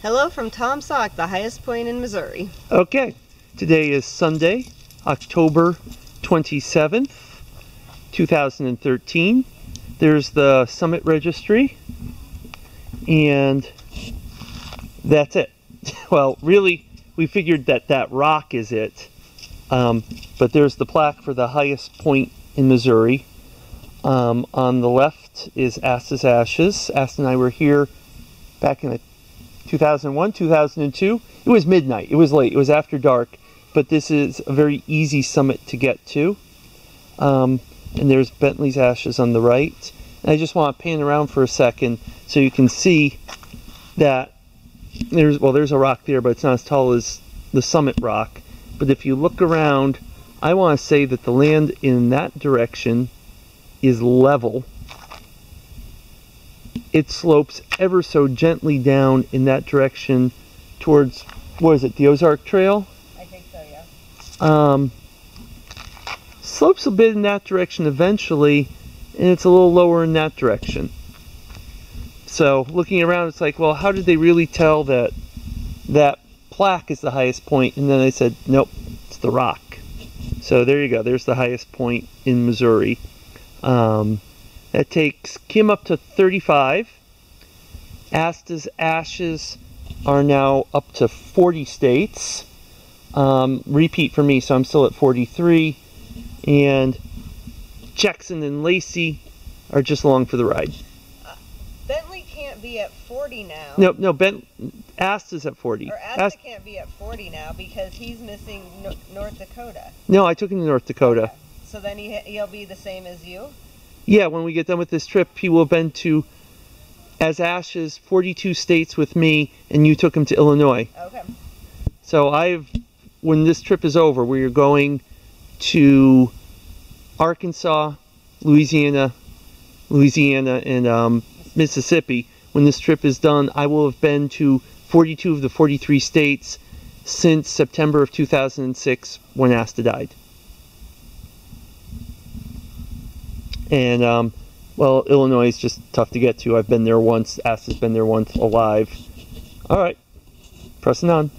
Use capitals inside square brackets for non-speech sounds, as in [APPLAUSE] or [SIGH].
Hello from Taum Sauk, the highest point in Missouri. Okay, today is Sunday, October 27th, 2013. There's the summit registry, and that's it. [LAUGHS] well, really, we figured that that rock is it, um, but there's the plaque for the highest point in Missouri. Um, on the left is Asta's Ashes. Asta and I were here back in the 2001, 2002. It was midnight. It was late. It was after dark. But this is a very easy summit to get to. Um, and there's Bentley's Ashes on the right. And I just want to pan around for a second so you can see that there's, well, there's a rock there, but it's not as tall as the summit rock. But if you look around, I want to say that the land in that direction is level it slopes ever so gently down in that direction towards, what is it, the Ozark Trail? I think so, yeah. Um, slopes a bit in that direction eventually, and it's a little lower in that direction. So looking around, it's like, well, how did they really tell that that plaque is the highest point? And then I said, nope, it's the rock. So there you go. There's the highest point in Missouri. Um, that takes Kim up to 35. Asta's ashes are now up to 40 states. Um, repeat for me, so I'm still at 43. And Jackson and Lacey are just along for the ride. Uh, Bentley can't be at 40 now. No, no, Ben, Asta's at 40. Or Asta Ast can't be at 40 now because he's missing no North Dakota. No, I took him to North Dakota. Okay. So then he, he'll be the same as you? Yeah, when we get done with this trip, he will have been to, as Ashes, 42 states with me, and you took him to Illinois. Okay. So I've, when this trip is over, we are going to Arkansas, Louisiana, Louisiana, and um, Mississippi. When this trip is done, I will have been to 42 of the 43 states since September of 2006 when Asta died. And, um, well, Illinois is just tough to get to. I've been there once. Asta's been there once alive. All right. Pressing on.